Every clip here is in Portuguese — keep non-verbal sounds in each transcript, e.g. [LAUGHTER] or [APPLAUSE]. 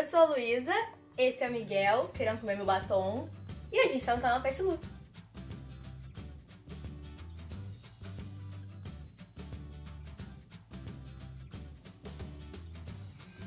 eu sou a Luísa, esse é o Miguel, querendo comer meu batom, e a gente tá no canal Pet Lu.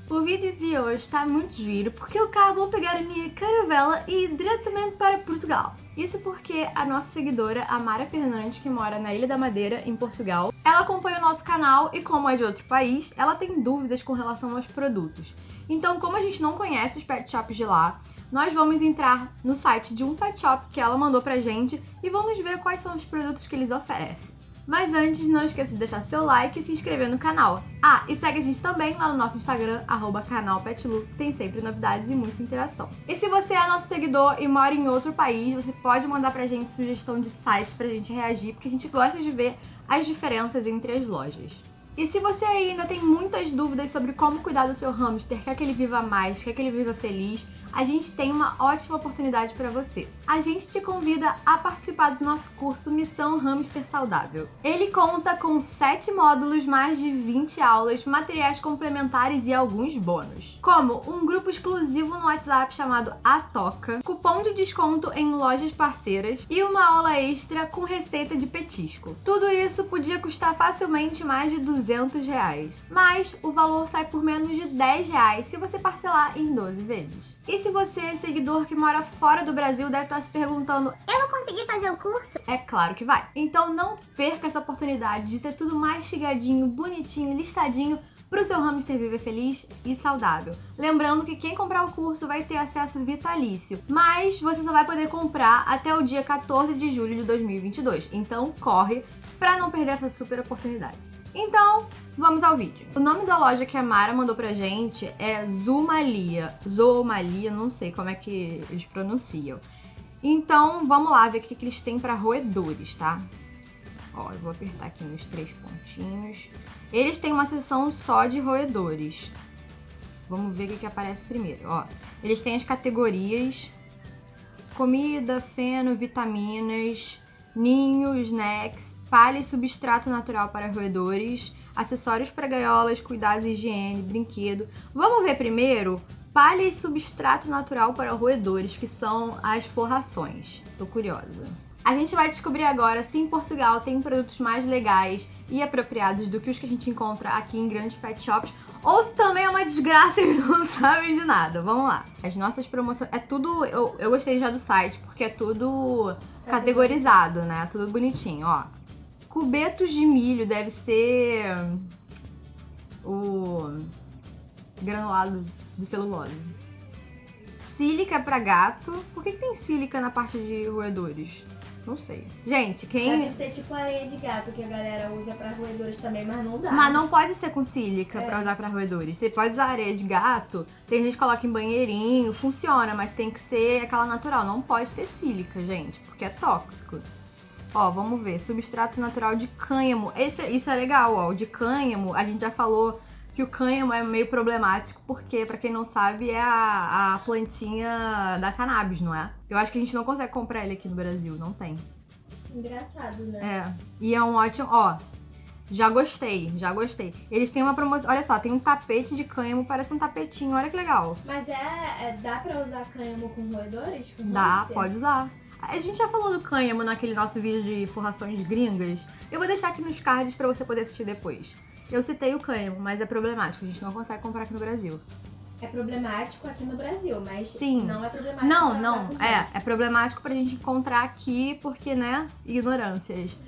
O vídeo de hoje está muito giro porque eu vou pegar a minha caravela e ir diretamente para Portugal. Isso porque a nossa seguidora, a Mara Fernandes, que mora na Ilha da Madeira, em Portugal, ela acompanha o nosso canal e como é de outro país, ela tem dúvidas com relação aos produtos. Então, como a gente não conhece os pet shops de lá, nós vamos entrar no site de um pet shop que ela mandou pra gente e vamos ver quais são os produtos que eles oferecem. Mas antes, não esqueça de deixar seu like e se inscrever no canal. Ah, e segue a gente também lá no nosso Instagram, arroba canal Petlu, tem sempre novidades e muita interação. E se você é nosso seguidor e mora em outro país, você pode mandar pra gente sugestão de sites pra gente reagir, porque a gente gosta de ver as diferenças entre as lojas. E se você ainda tem muitas dúvidas sobre como cuidar do seu hamster, quer que ele viva mais, quer que ele viva feliz, a gente tem uma ótima oportunidade para você. A gente te convida a participar do nosso curso Missão Hamster Saudável. Ele conta com 7 módulos, mais de 20 aulas, materiais complementares e alguns bônus. Como um grupo exclusivo no WhatsApp chamado A Toca, cupom de desconto em lojas parceiras e uma aula extra com receita de petisco. Tudo isso podia custar facilmente mais de 200 reais, mas o valor sai por menos de 10 reais se você parcelar em 12 vezes. E se você é seguidor que mora fora do Brasil, deve estar se perguntando: Eu vou conseguir fazer o curso? É claro que vai. Então não perca essa oportunidade de ter tudo mastigadinho, bonitinho, listadinho para o seu hamster viver feliz e saudável. Lembrando que quem comprar o curso vai ter acesso vitalício, mas você só vai poder comprar até o dia 14 de julho de 2022. Então corre para não perder essa super oportunidade. Então, vamos ao vídeo. O nome da loja que a Mara mandou pra gente é Zumalia. Zoomalia, não sei como é que eles pronunciam. Então, vamos lá ver o que, que eles têm para roedores, tá? Ó, eu vou apertar aqui nos três pontinhos. Eles têm uma seção só de roedores. Vamos ver o que, que aparece primeiro, ó. Eles têm as categorias comida, feno, vitaminas, ninho, snacks, palha e substrato natural para roedores, acessórios para gaiolas, cuidados e higiene, brinquedo. Vamos ver primeiro palha e substrato natural para roedores, que são as forrações. Tô curiosa. A gente vai descobrir agora se em Portugal tem produtos mais legais e apropriados do que os que a gente encontra aqui em grandes pet shops, ou se também é uma desgraça e eles [LAUGHS] não sabem de nada. Vamos lá. As nossas promoções. É tudo. Eu, eu gostei já do site, porque é tudo categorizado, né? Tudo bonitinho, ó. Cubetos de milho deve ser o granulado de celulose. Sílica para gato. Por que, que tem sílica na parte de roedores? Não sei. Gente, quem. Deve ser tipo areia de gato que a galera usa pra roedores também, mas não dá. Mas não pode ser com sílica É. pra usar pra roedores. Você pode usar areia de gato, tem gente que coloca em banheirinho, funciona, mas tem que ser aquela natural. Não pode ter sílica, gente, porque é tóxico. Ó, vamos ver. Substrato natural de cânhamo. Esse, isso é legal, ó. O de cânhamo, a gente já falou que o cânhamo é meio problemático, porque, pra quem não sabe, é a, a plantinha da cannabis, não é? Eu acho que a gente não consegue comprar ele aqui no Brasil, não tem. Engraçado, né? É. E é um ótimo. Ó, já gostei, já gostei. Eles têm uma promoção. Olha só, tem um tapete de cânhamo, parece um tapetinho, olha que legal. Mas é, é- Dá pra usar cânhamo com roedores? Com Dá, pode usar. A gente já falou do cânhamo naquele nosso vídeo de forrações gringas. Eu vou deixar aqui nos cards pra você poder assistir depois. Eu citei o cânhamo, mas é problemático, a gente não consegue comprar aqui no Brasil. É problemático aqui no Brasil, mas Sim. não é problemático. Não, não, é, é problemático pra gente encontrar aqui, porque, né, ignorâncias. [LAUGHS]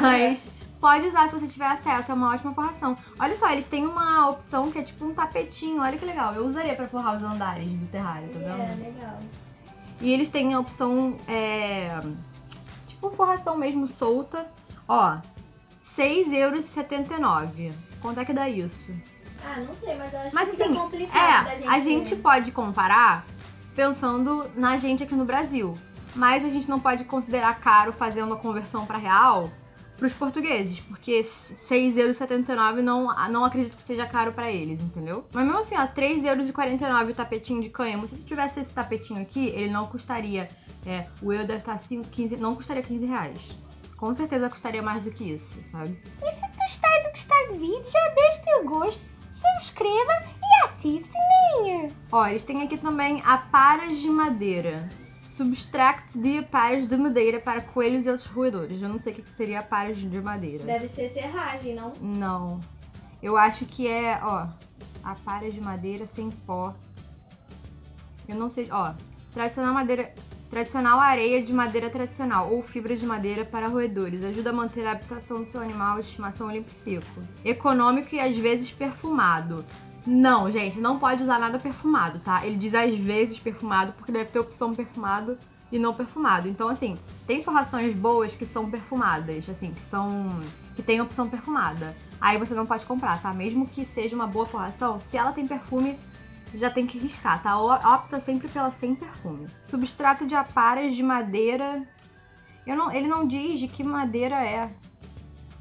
Mas pode usar se você tiver acesso, é uma ótima forração. Olha só, eles têm uma opção que é tipo um tapetinho, olha que legal. Eu usaria pra forrar os andares do terrário, tá vendo? É, legal. E eles têm a opção, é, tipo forração mesmo solta. Ó, €6,79. Quanto é que dá isso? Ah, não sei, mas eu acho Mas que assim, é complicado É, gente... a gente pode comparar pensando na gente aqui no Brasil. Mas a gente não pode considerar caro fazendo a conversão para real pros portugueses, porque 6,79€ não, não acredito que seja caro pra eles, entendeu? Mas mesmo assim, ó, 3,49€ o tapetinho de cânhamo. Se tivesse esse tapetinho aqui, ele não custaria. É, o eu deve estar 5, 15, não custaria 15 reais. Com certeza custaria mais do que isso, sabe? E se tu estás a gostar do vídeo, já deixa teu gosto, subscreva e ative o sininho. Ó, eles têm aqui também aparas de madeira. Substrato de aparas de madeira para coelhos e outros roedores. Eu não sei o que seria aparas de madeira. Deve ser serragem, não? Não. Eu acho que é, ó, aparas de madeira sem pó. Eu não sei, ó, tradicional madeira, tradicional areia de madeira tradicional ou fibra de madeira para roedores. Ajuda a manter a habitação do seu animal de estimação limpo e seco. Econômico e às vezes perfumado. Não, gente, não pode usar nada perfumado, tá? Ele diz às vezes perfumado porque deve ter opção perfumado e não perfumado. Então, assim, tem forrações boas que são perfumadas, assim, que são. que tem opção perfumada. Aí você não pode comprar, tá? Mesmo que seja uma boa forração, se ela tem perfume, já tem que riscar, tá? Opta sempre pela sem perfume. Substrato de aparas de madeira. Eu não, ele não diz de que madeira é.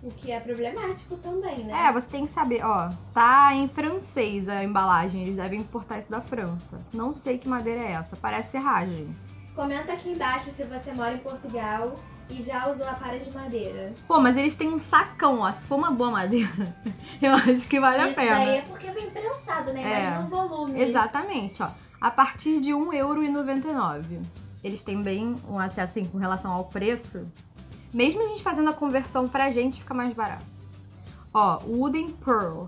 O que é problemático também, né? É, você tem que saber, ó. Tá em francês a embalagem, eles devem importar isso da França. Não sei que madeira é essa, parece serragem. Comenta aqui embaixo se você mora em Portugal e já usou a para de madeira. Pô, mas eles têm um sacão, ó. Se for uma boa madeira, [LAUGHS] eu acho que vale Isso a pena. Isso aí é porque vem prensado, né? É. Imagina o volume. Exatamente, ó. A partir de 1,99€. Eles têm bem um acesso assim, com relação ao preço. Mesmo a gente fazendo a conversão pra gente, fica mais barato. Ó, Wooden Pearl,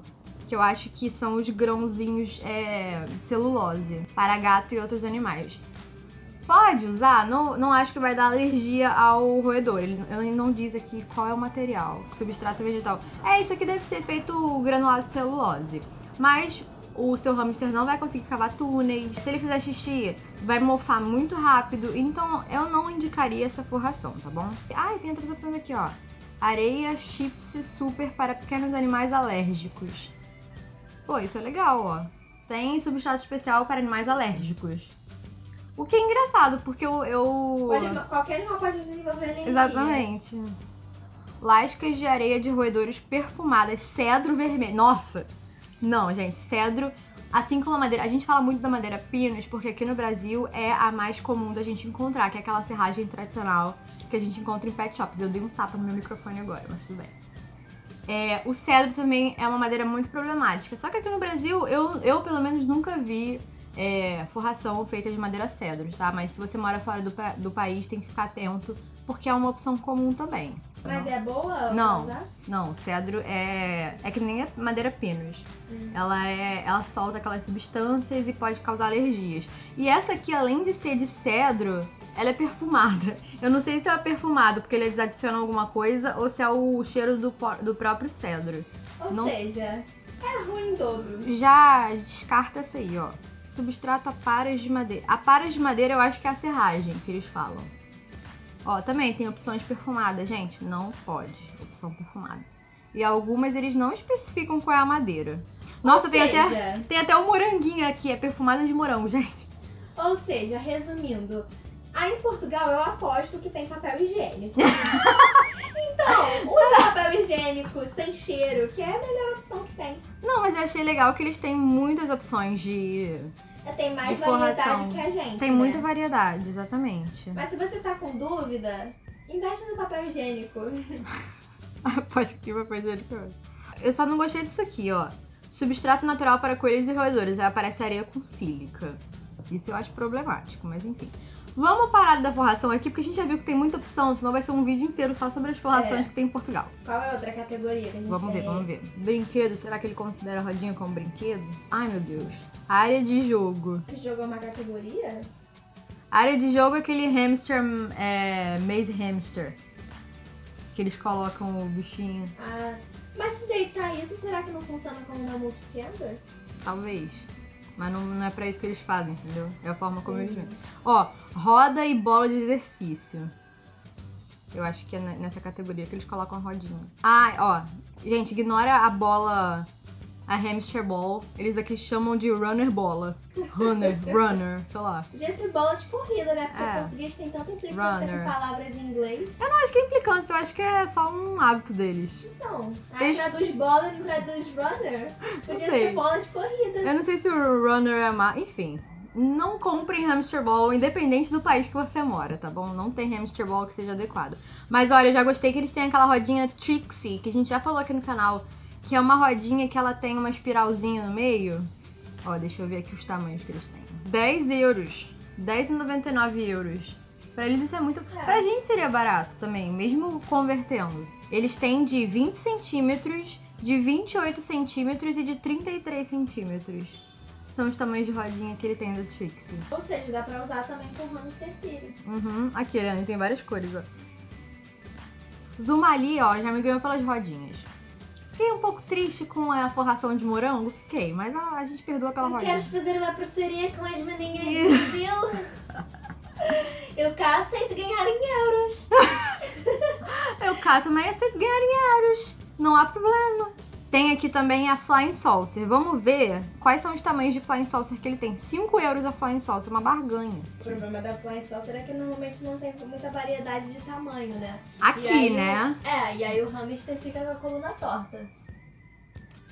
que eu acho que são os grãozinhos é, celulose para gato e outros animais. Pode usar, não, não acho que vai dar alergia ao roedor. Ele, ele não diz aqui qual é o material, substrato vegetal. É, isso aqui deve ser feito granulado de celulose. Mas o seu hamster não vai conseguir cavar túneis. Se ele fizer xixi, vai mofar muito rápido. Então eu não indicaria essa forração, tá bom? Ah, e tem outras opções aqui, ó. Areia chips super para pequenos animais alérgicos. Pô, isso é legal, ó. Tem substrato especial para animais alérgicos. O que é engraçado, porque eu. eu... Qualquer animal pode desenvolver alergia. Exatamente. Lascas de areia de roedores perfumadas, cedro vermelho. Nossa! Não, gente, cedro, assim como a madeira. A gente fala muito da madeira pinus, porque aqui no Brasil é a mais comum da gente encontrar, que é aquela serragem tradicional que a gente encontra em pet shops. Eu dei um tapa no meu microfone agora, mas tudo bem. É, o cedro também é uma madeira muito problemática. Só que aqui no Brasil, eu, eu pelo menos nunca vi é, forração feita de madeira cedro, tá? Mas se você mora fora do, do país, tem que ficar atento, porque é uma opção comum também. Mas é boa? Não, não, cedro é é que nem a madeira pinus. Hum. Ela é, ela solta aquelas substâncias e pode causar alergias. E essa aqui, além de ser de cedro, ela é perfumada. Eu não sei se é perfumado porque eles adicionam alguma coisa ou se é o cheiro do, do próprio cedro. Ou não... seja, é ruim em dobro. Já descarta essa aí, ó. Substrato aparas de madeira. Aparas de madeira eu acho que é a serragem que eles falam. Ó, também tem opções perfumadas, gente. Não pode. Opção perfumada. E algumas eles não especificam qual é a madeira. Nossa, tem, até, tem até um moranguinho aqui. É perfumada de morango, [LAUGHS] gente. Ou seja, resumindo, aí em Portugal eu aposto que tem papel higiênico. [LAUGHS] então, usa papel higiênico sem cheiro, que é a melhor opção que tem. Não, mas eu achei legal que eles têm muitas opções de é, tem mais variedade que a gente. Tem né? muita variedade, exatamente. Mas se você tá com dúvida, investe no papel higiênico. [LAUGHS] Aposto que papel higiênico. Eu só não gostei disso aqui, ó. Substrato natural para coelhos e roedores. Aí aparece areia com sílica. Isso eu acho problemático, mas enfim. Vamos parar da forração aqui, porque a gente já viu que tem muita opção, senão vai ser um vídeo inteiro só sobre as forrações é. que tem em Portugal. Qual é a outra categoria que a gente Vamos ver, vamos ver. Brinquedo, será que ele considera a rodinha como brinquedo? Ai, meu Deus. Área de jogo. Esse jogo é uma categoria? Área de jogo é aquele hamster, é, maze hamster. Que eles colocam o bichinho. Ah, mas se deitar isso, será que não funciona como uma multi-chamber? Talvez. Mas não, não é pra isso que eles fazem, entendeu? É a forma como eles vêm. Ó, roda e bola de exercício. Eu acho que é nessa categoria que eles colocam a rodinha. Ah, ó. Gente, ignora a bola a hamster ball. Eles aqui chamam de runner bola. Runner, [LAUGHS] runner, sei lá. Podia ser bola de corrida, né? Porque é. o português tem tanta implicância runner. com palavras em inglês. Eu não acho que é implicância, eu acho que é só um hábito deles. Então, aí Eles... traduz bola e traduz runner. Podia ser bola de corrida. Eu não sei se o runner é má. Enfim. Não comprem hamster ball, independente do país que você mora, tá bom? Não tem hamster ball que seja adequado. Mas olha, eu já gostei que eles têm aquela rodinha Trixie, que a gente já falou aqui no canal que é uma rodinha que ela tem uma espiralzinha no meio. Ó, deixa eu ver aqui os tamanhos que eles têm. 10 euros. 10,99 euros. Pra eles isso é muito. É. Pra gente seria barato também, mesmo convertendo. Eles têm de 20 centímetros, de 28 centímetros e de 33 centímetros. São os tamanhos de rodinha que ele tem do Trixie. Ou seja, dá pra usar também com hamster cílio. Uhum. Aqui, Eliane, tem várias cores, ó. Zuma ali, ó, já me ganhou pelas rodinhas. Fiquei um pouco triste com a forração de morango, fiquei, mas a, a gente perdoa pela rodinha. Queres fazer uma parceria com as maninhas do Brasil? [LAUGHS] Eu cá aceito ganhar em euros. [LAUGHS] Eu cá também aceito ganhar em euros. Não há problema. Tem aqui também a Flying Saucer. Vamos ver quais são os tamanhos de Flying Saucer que ele tem. 5 euros a Flying Saucer, uma barganha. O problema da Flying Saucer é que normalmente não tem muita variedade de tamanho, né? Aqui, aí- né? É, e aí o hamster fica com a coluna torta.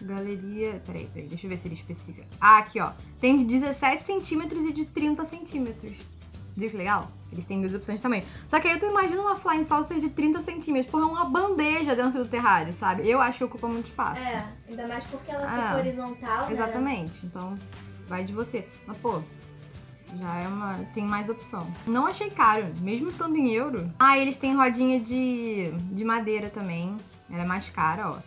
Galeria. Peraí, peraí, deixa eu ver se ele especifica. Ah, aqui, ó. Tem de 17 centímetros e de 30 centímetros. Viu que legal? Eles têm duas opções também. Só que aí tu imagina uma Flying Saucer de 30 centímetros. Porra, uma bandeja dentro do terrário, sabe? Eu acho que ocupa muito espaço. É, ainda mais porque ela Ah, fica horizontal, né? Exatamente. Então, vai de você. Mas, pô, já é uma. Tem mais opção. Não achei caro, mesmo estando em euro. Ah, eles têm rodinha de, de madeira também. Ela é mais cara, ó.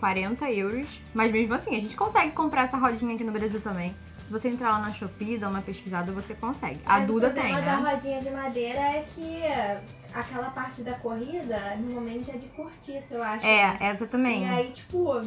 40 euros. Mas mesmo assim, a gente consegue comprar essa rodinha aqui no Brasil também. Se você entrar lá na Shopee, dar uma pesquisada, você consegue. A Mas Duda o tem, problema da né? rodinha de madeira é que aquela parte da corrida normalmente é de cortiça, eu acho. né? É, essa também. E aí, tipo,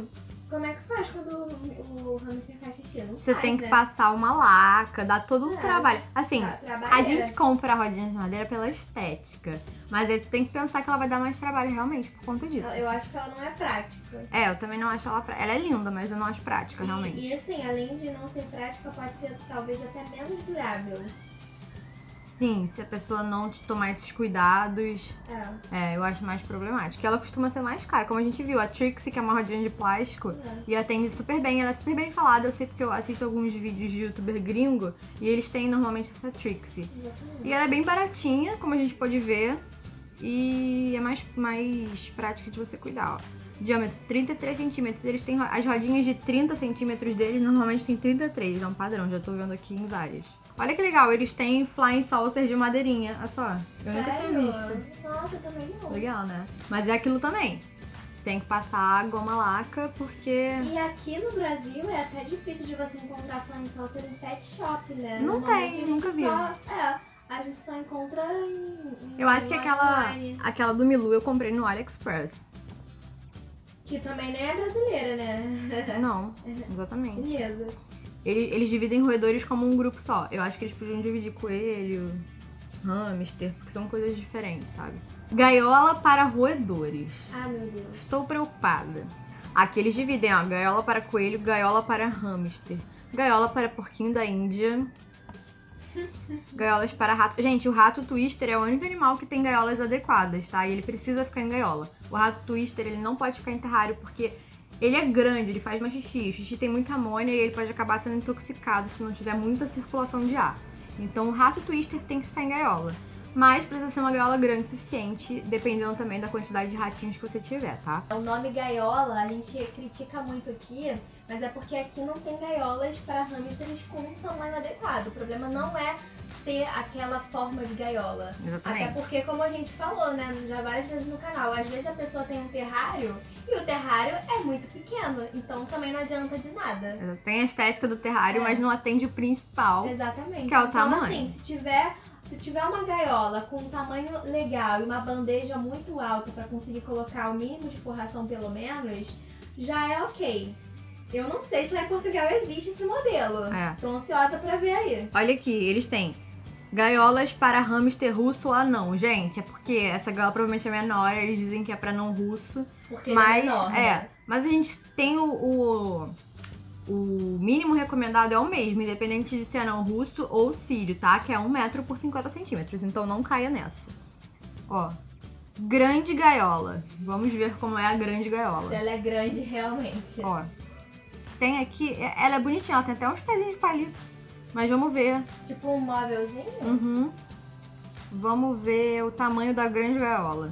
como é que faz quando o, o hamster faz xixi? Não Você faz, tem que né? passar uma laca, dá todo um É. trabalho. Assim, A gente compra a rodinha de madeira pela estética, mas aí você tem que pensar que ela vai dar mais trabalho realmente por conta disso. Eu acho que ela não é prática. É, eu também não acho ela prática. Ela é linda, mas eu não acho prática, realmente. E, e assim, além de não ser prática, pode ser talvez até menos durável. Sim, se a pessoa não tomar esses cuidados, É. é, eu acho mais problemático. Ela costuma ser mais cara, como a gente viu. A Trixie, que é uma rodinha de plástico, é. e atende super bem. Ela é super bem falada. Eu sei porque eu assisto alguns vídeos de youtuber gringo e eles têm normalmente essa Trixie. E ela é bem baratinha, como a gente pode ver. E é mais, mais prática de você cuidar, ó. Diâmetro 33 centímetros. Eles têm as rodinhas de 30 centímetros deles, normalmente tem 33, é um padrão, já tô vendo aqui em várias. Olha que legal, eles têm Flying Saucer de madeirinha. Olha só, eu nunca tinha visto. Nossa, também não. Legal, né? Mas é aquilo também. Tem que passar goma laca, porque. E aqui no Brasil é até difícil de você encontrar flying saucer em pet shop, né? Não tem, nunca vi. Só, é, a gente só encontra em. em Eu acho que aquela, online, aquela do Milu eu comprei no AliExpress. Que também nem é brasileira, né? Não, [LAUGHS] exatamente. Chinesa. Eles, eles dividem roedores como um grupo só. Eu acho que eles podiam dividir coelho, hamster, porque são coisas diferentes, sabe? Gaiola para roedores. Ah, meu Deus. Estou preocupada. Aqui eles dividem, ó, gaiola para coelho, gaiola para hamster, gaiola para porquinho da Índia, [LAUGHS] gaiolas para rato. Gente, o rato twister é o único animal que tem gaiolas adequadas, tá? E ele precisa ficar em gaiola. O rato twister, ele não pode ficar em terrário porque ele é grande, ele faz mais xixi. O xixi tem muita amônia e ele pode acabar sendo intoxicado se não tiver muita circulação de ar. Então o rato twister tem que ficar em gaiola. Mas precisa ser uma gaiola grande o suficiente, dependendo também da quantidade de ratinhos que você tiver, tá? O nome gaiola a gente critica muito aqui, mas é porque aqui não tem gaiolas para hamsters com um tamanho adequado. O problema não é ter aquela forma de gaiola. Até Exatamente. porque, como a gente falou, né, já várias vezes no canal, às vezes a pessoa tem um terrário e o terrário é muito pequeno, então também não adianta de nada. Tem a estética do terrário, É. mas não atende o principal. Exatamente. Que é o então, tamanho. assim, se tiver, se tiver uma gaiola com um tamanho legal e uma bandeja muito alta para conseguir colocar o mínimo de forração pelo menos, já é ok. Eu não sei se lá em Portugal existe esse modelo. É. Tô ansiosa pra ver aí. Olha aqui, eles têm gaiolas para hamster russo ou anão. Gente, é porque essa gaiola provavelmente é menor, eles dizem que é para não russo. Porque mas, ele é menor, é, né? mas a gente tem o, o, o mínimo recomendado é o mesmo, independente de ser anão russo ou sírio, tá? Que é 1 metro por 50 centímetros, então não caia nessa. Ó, grande gaiola. Vamos ver como é a grande gaiola. Ela é grande realmente. Ó, tem aqui, é- ela é bonitinha, ela tem até uns pezinhos de palito. Mas vamos ver. Tipo um móvelzinho. Uhum. Vamos ver o tamanho da grande gaiola.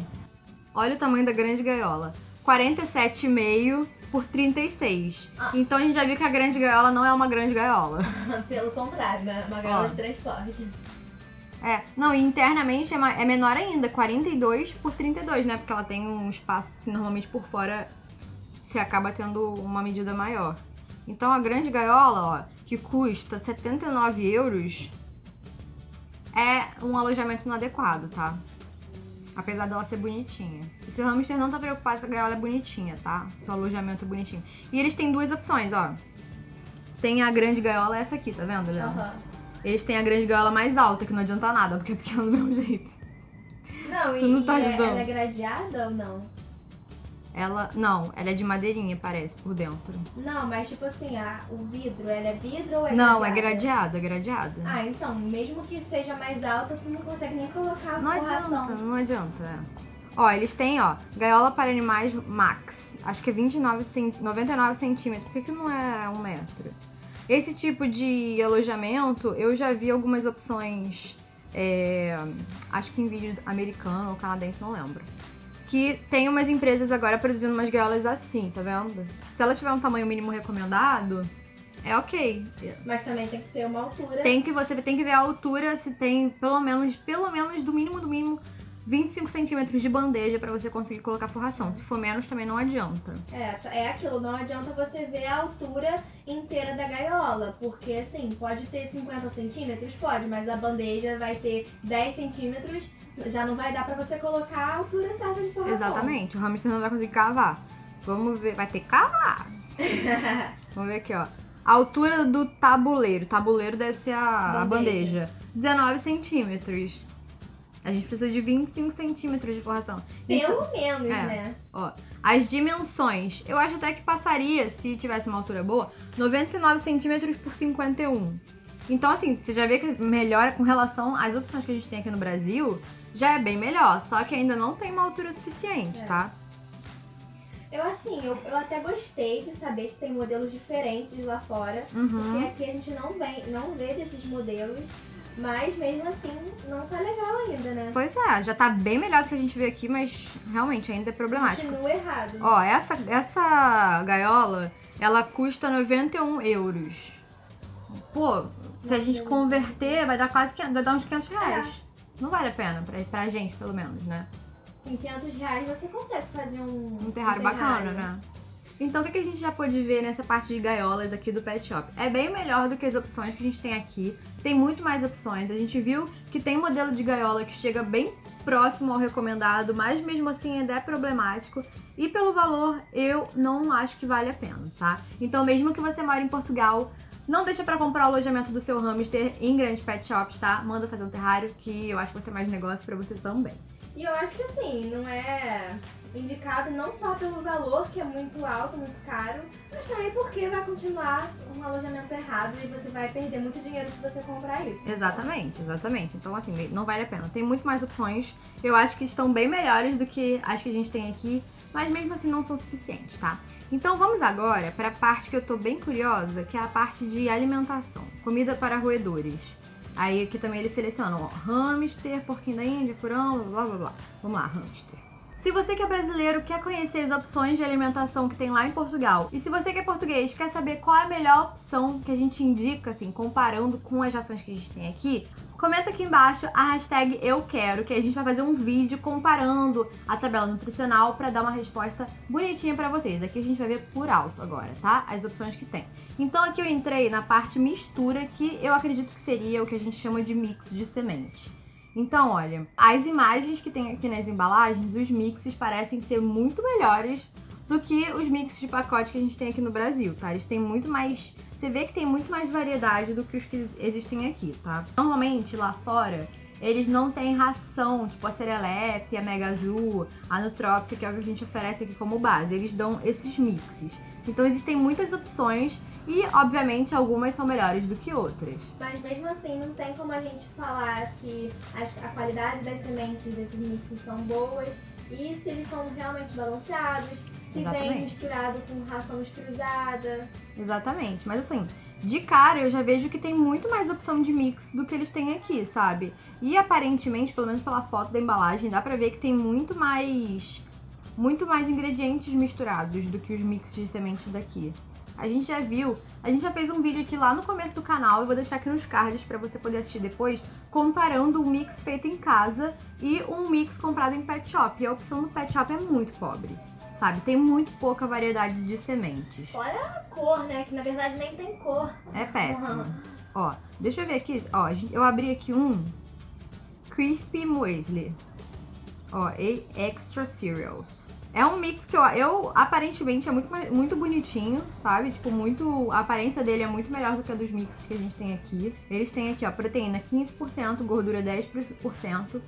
Olha o tamanho da grande gaiola. 47,5 por 36. Ah. Então a gente já viu que a grande gaiola não é uma grande gaiola. [LAUGHS] Pelo contrário, né? Uma gaiola Ó. de transporte. É, não, e internamente é, é menor ainda, 42 por 32, né? Porque ela tem um espaço, assim, normalmente por fora você acaba tendo uma medida maior. Então a grande gaiola, ó, que custa 79 euros, é um alojamento inadequado, tá? Apesar dela ser bonitinha. O seu hamster não tá preocupado se a gaiola é bonitinha, tá? Se o alojamento é bonitinho. E eles têm duas opções, ó. Tem a grande gaiola, essa aqui, tá vendo, Leandro? Aham. Eles têm a grande gaiola mais alta, que não adianta nada, porque é pequeno do mesmo jeito. Não, e, Tu não tá e é- ajudando. ela é gradeada ou não? Ela. Não, ela é de madeirinha, parece, por dentro. Não, mas tipo assim, a, o vidro, ela é vidro ou é não, gradeada? é gradeada, é gradeada. Ah, então, mesmo que seja mais alta, você não consegue nem colocar a não adianta, não adianta. é. Ó, eles têm, ó, gaiola para animais max. Acho que é 29 cent... 99 centímetros. Por que, que não é um metro? Esse tipo de alojamento, eu já vi algumas opções. é, acho que em vídeo americano ou canadense, não lembro. Que tem umas empresas agora produzindo umas gaiolas assim, tá vendo? Se ela tiver um tamanho mínimo recomendado, é ok. Mas também tem que ter uma altura. Tem que você tem que ver a altura se tem pelo menos, pelo menos do mínimo do mínimo 25 centímetros de bandeja pra você conseguir colocar forração. Se for menos também não adianta. É, é aquilo, não adianta você ver a altura inteira da gaiola, porque assim, pode ter 50 centímetros? Pode, mas a bandeja vai ter 10 centímetros, já não vai dar pra você colocar a altura certa de forração. Exatamente. O hamster não vai conseguir cavar. Vamos ver, vai ter que cavar. [LAUGHS] Vamos ver aqui, ó. A altura do tabuleiro. Tabuleiro deve ser a, a Bandeja. bandeja. 19 centímetros. A gente precisa de 25 centímetros de forração. Isso- Pelo menos, É. né? Ó, as dimensões. Eu acho até que passaria, se tivesse uma altura boa, 99 centímetros por 51. Então, assim, você já vê que melhora com relação às opções que a gente tem aqui no Brasil, já é bem melhor. Só que ainda não tem uma altura suficiente, É. tá? Eu assim, eu, eu até gostei de saber que tem modelos diferentes lá fora. Uhum. Porque aqui a gente não, vem, não vê desses modelos, mas mesmo assim não tá legal ainda, né? Pois é, já tá bem melhor do que a gente vê aqui, mas realmente ainda é problemático. Continua errado. Ó, essa, essa gaiola, ela custa 91 euros. Pô, se a gente converter, vai dar quase 500, vai dar uns 500 reais. Não vale a pena, pra, pra gente, pelo menos, né? Com 500 reais você consegue fazer um, Um terrário bacana, né? Então, o que a gente já pôde ver nessa parte de gaiolas aqui do Pet Shop? É bem melhor do que as opções que a gente tem aqui. Tem muito mais opções. A gente viu que tem modelo de gaiola que chega bem próximo ao recomendado, mas mesmo assim ainda é problemático. E pelo valor, eu não acho que vale a pena, tá? Então, mesmo que você mora em Portugal, não deixa pra comprar o alojamento do seu hamster em grandes pet shops, tá? Manda fazer um terrário, que eu acho que vai ser mais negócio pra você também. E eu acho que assim, não é indicado não só pelo valor, que é muito alto, muito caro, mas também porque vai continuar um alojamento errado e você vai perder muito dinheiro se você comprar isso. Exatamente, exatamente. Então, assim, não vale a pena. Tem muito mais opções. Eu acho que estão bem melhores do que as que a gente tem aqui, mas mesmo assim não são suficientes, tá? Então vamos agora para a parte que eu tô bem curiosa, que é a parte de alimentação. Comida para roedores. Aí aqui também eles selecionam, ó, hamster, porquinho da Índia, furão, blá blá blá. Vamos lá, hamster. Se você que é brasileiro quer conhecer as opções de alimentação que tem lá em Portugal, e se você que é português quer saber qual é a melhor opção que a gente indica, assim, comparando com as rações que a gente tem aqui, comenta aqui embaixo a hashtag eu quero, que a gente vai fazer um vídeo comparando a tabela nutricional para dar uma resposta bonitinha para vocês. Aqui a gente vai ver por alto agora, tá? As opções que tem. Então aqui eu entrei na parte mistura, que eu acredito que seria o que a gente chama de mix de semente. Então, olha, as imagens que tem aqui nas embalagens, os mixes parecem ser muito melhores do que os mixes de pacote que a gente tem aqui no Brasil, tá? Eles têm muito mais. Você vê que tem muito mais variedade do que os que existem aqui, tá? Normalmente lá fora eles não têm ração, tipo a Serelepe, a Mega Azul, a Nootropic, que é o que a gente oferece aqui como base. Eles dão esses mixes. Então existem muitas opções e, obviamente, algumas são melhores do que outras. Mas mesmo assim, não tem como a gente falar se a qualidade das sementes desses mixes são boas e se eles são realmente balanceados, se vem Exatamente. misturado com ração extrusada. Exatamente, mas assim, de cara eu já vejo que tem muito mais opção de mix do que eles têm aqui, sabe? E aparentemente, pelo menos pela foto da embalagem, dá pra ver que tem muito mais muito mais ingredientes misturados do que os mix de sementes daqui. A gente já viu, a gente já fez um vídeo aqui lá no começo do canal, eu vou deixar aqui nos cards para você poder assistir depois, comparando um mix feito em casa e um mix comprado em pet shop. E a opção do pet shop é muito pobre, sabe? Tem muito pouca variedade de sementes. Fora a cor, né? Que na verdade nem tem cor. É péssimo. Uhum. Ó, deixa eu ver aqui, ó, eu abri aqui um Crispy Muesli. Ó, Extra Cereals. É um mix que, ó, eu aparentemente é muito, muito bonitinho, sabe? Tipo, muito. A aparência dele é muito melhor do que a dos mixes que a gente tem aqui. Eles têm aqui, ó, proteína 15%, gordura 10%,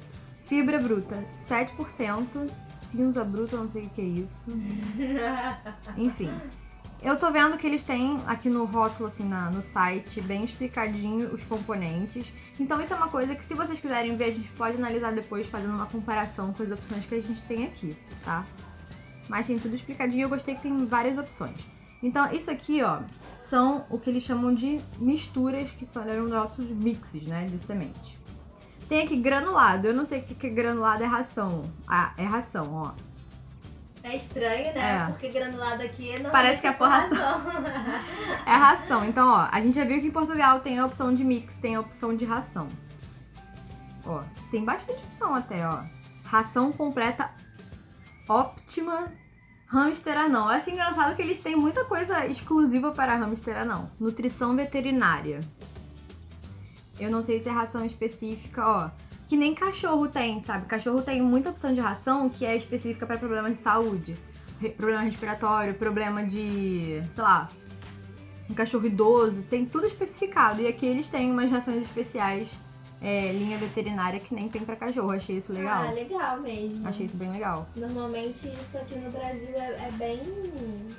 fibra bruta 7%, cinza bruta, não sei o que é isso. [LAUGHS] Enfim. Eu tô vendo que eles têm aqui no rótulo, assim, na, no site, bem explicadinho os componentes. Então isso é uma coisa que se vocês quiserem ver, a gente pode analisar depois fazendo uma comparação com as opções que a gente tem aqui, tá? Mas tem tudo explicadinho, eu gostei que tem várias opções. Então isso aqui, ó, são o que eles chamam de misturas, que são os nossos mixes, né, de semente. Tem aqui granulado, eu não sei o que é granulado, é ração. Ah, é ração, ó. É estranho, né? É. Porque granulado aqui não Parece que é por ração. é ração. Então, ó, a gente já viu que em Portugal tem a opção de mix, tem a opção de ração. Ó, tem bastante opção até, ó. Ração completa óptima hamster anão. Eu acho engraçado que eles têm muita coisa exclusiva para hamster anão. Nutrição veterinária. Eu não sei se é ração específica, ó que nem cachorro tem, sabe? Cachorro tem muita opção de ração que é específica para problemas de saúde. Problema respiratório, problema de, sei lá, um cachorro idoso, tem tudo especificado. E aqui eles têm umas rações especiais é, linha veterinária que nem tem pra cachorro. Achei isso legal. Ah, legal mesmo. Achei isso bem legal. Normalmente isso aqui no Brasil é, é bem.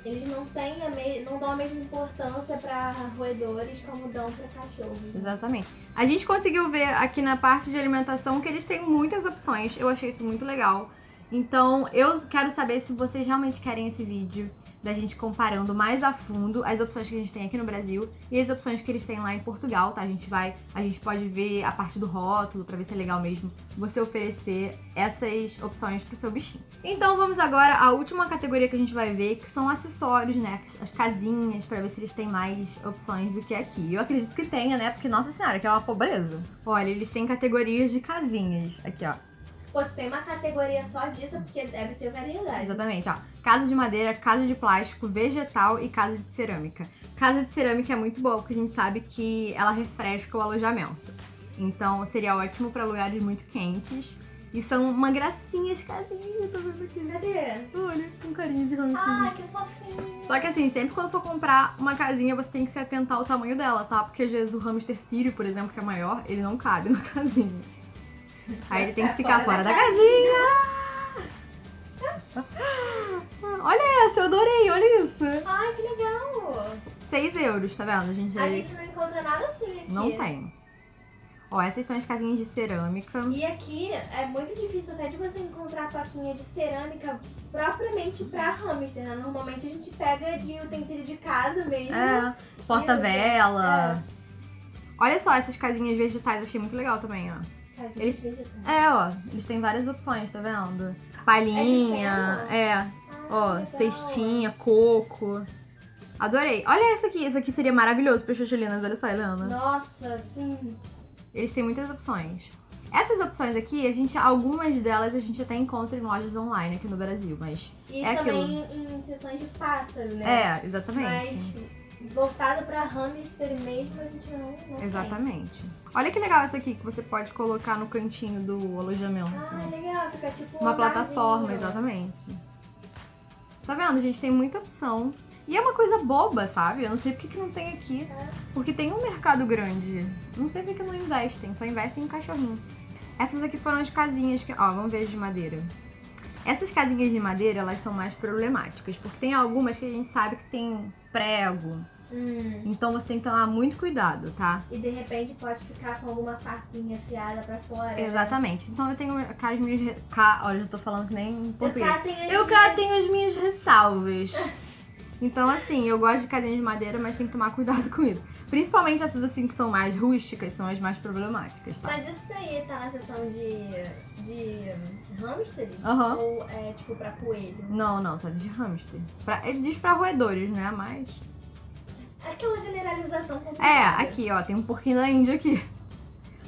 Eles não têm a me... não dão a mesma importância pra roedores como dão pra cachorros. Exatamente. A gente conseguiu ver aqui na parte de alimentação que eles têm muitas opções. Eu achei isso muito legal. Então, eu quero saber se vocês realmente querem esse vídeo da gente comparando mais a fundo as opções que a gente tem aqui no Brasil e as opções que eles têm lá em Portugal, tá? A gente vai, a gente pode ver a parte do rótulo para ver se é legal mesmo você oferecer essas opções pro seu bichinho. Então vamos agora à última categoria que a gente vai ver, que são acessórios, né? As casinhas, para ver se eles têm mais opções do que aqui. Eu acredito que tenha, né? Porque, nossa senhora, que é uma pobreza. Olha, eles têm categorias de casinhas. Aqui, ó. Pô, se tem uma categoria só disso, é porque deve ter variedade. Exatamente, ó. Casa de madeira, casa de plástico, vegetal e casa de cerâmica. Casa de cerâmica é muito boa, porque a gente sabe que ela refresca o alojamento. Então seria ótimo para lugares muito quentes. E são uma gracinha as casinhas, tô vendo aqui. Cadê? Olha, com carinho de hamster. Ah, que fofinho. Só que assim, sempre quando for comprar uma casinha, você tem que se atentar ao tamanho dela, tá? Porque às vezes o hamster sírio, por exemplo, que é maior, ele não cabe na [LAUGHS] casinha. Aí ele tem que ficar fora, da, da casinha. [LAUGHS] olha essa, eu adorei, olha isso. Ai, que legal. 6 euros, tá vendo? A gente, a gente não encontra nada assim aqui. Não tem. Ó, essas são as casinhas de cerâmica. E aqui é muito difícil até de você encontrar toquinha de cerâmica propriamente pra hamster, né? Normalmente a gente pega de utensílio de casa mesmo. É, porta-vela. É. Olha só essas casinhas vegetais, achei muito legal também, ó. Eles, é, ó, eles têm várias opções, tá vendo? Palhinha, é, ah, ó, legal. cestinha, coco. Adorei. Olha essa aqui, isso aqui seria maravilhoso para chuchulinas, olha só, Helena. Nossa, sim. Eles têm muitas opções. Essas opções aqui, a gente, algumas delas a gente até encontra em lojas online aqui no Brasil, mas e é também aquilo. em sessões de pássaro, né? É, exatamente. Mas voltado para hamster mesmo, a gente não, não Exatamente. Tem. Olha que legal essa aqui que você pode colocar no cantinho do alojamento. Ah, legal, fica tipo uma plataforma, exatamente. Tá vendo, gente? Tem muita opção. E é uma coisa boba, sabe? Eu não sei por que não tem aqui. É. Porque tem um mercado grande. Não sei por que não investem, só investem em cachorrinho. Essas aqui foram as casinhas que. Ó, vamos ver as de madeira. Essas casinhas de madeira, elas são mais problemáticas, porque tem algumas que a gente sabe que tem prego, Hum. Então você tem que tomar muito cuidado, tá? E de repente pode ficar com alguma partinha afiada pra fora. Né? Exatamente. Né? Então eu tenho cá as minhas. Cá, olha, eu tô falando que nem em português. Eu cá tenho as, eu cá tenho as minhas ressalvas. [LAUGHS] Então, assim, eu gosto de casinha de madeira, mas tem que tomar cuidado [LAUGHS] com isso. Principalmente essas assim que são mais rústicas, são as mais problemáticas, tá? Mas isso daí tá na seção de, de hamsters? Aham. Ou é tipo pra coelho? Não, não, tá de hamster. Pra, ele diz pra roedores, né? Mas. Aquela generalização É, complicada. aqui, ó, tem um porquinho da Índia aqui.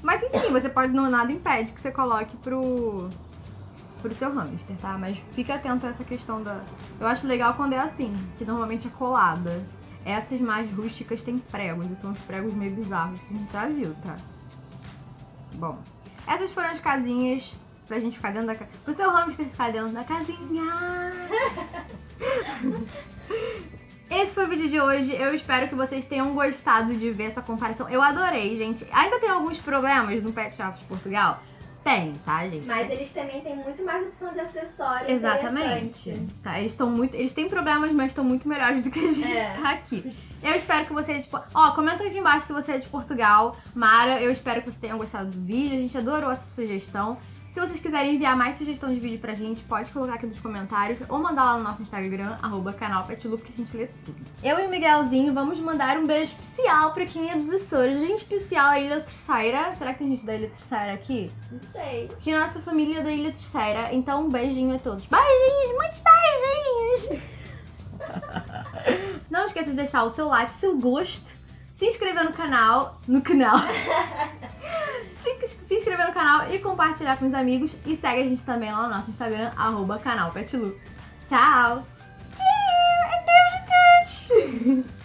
Mas enfim, você pode, não nada impede que você coloque pro, pro seu hamster, tá? Mas fica atento a essa questão da. Eu acho legal quando é assim, que normalmente é colada. Essas mais rústicas têm pregos, e são uns pregos meio bizarros, que a gente já viu, tá? Bom, essas foram as casinhas pra gente ficar dentro da casa. Pro seu hamster ficar dentro da casinha. [LAUGHS] Esse foi o vídeo de hoje. Eu espero que vocês tenham gostado de ver essa comparação. Eu adorei, gente. Ainda tem alguns problemas no Pet Shop de Portugal? Tem, tá, gente? Mas eles também têm muito mais opção de acessório. Exatamente. Tá, eles estão muito. Eles têm problemas, mas estão muito melhores do que a gente É. tá aqui. Eu espero que você. Tipo, ó, comenta aqui embaixo se você é de Portugal. Mara, eu espero que você tenha gostado do vídeo. A gente adorou essa sugestão. Se vocês quiserem enviar mais sugestão de vídeo pra gente, pode colocar aqui nos comentários ou mandar lá no nosso Instagram, arroba canal Petloop, que a gente lê tudo. Eu e o Miguelzinho vamos mandar um beijo especial pra quem é dos Açores. Gente especial a Ilha Terceira. Será que tem gente da Ilha Terceira aqui? Não sei. que nossa família é da Ilha Terceira. Então, um beijinho a todos. Beijinhos, muitos beijinhos! [LAUGHS] Não esqueça de deixar o seu like, seu gosto, se inscrever no canal, no canal, [LAUGHS] se inscrever no canal e compartilhar com os amigos. E segue a gente também lá no nosso Instagram, arroba canal Tchau! Tchau! Adeus, Deus, [LAUGHS]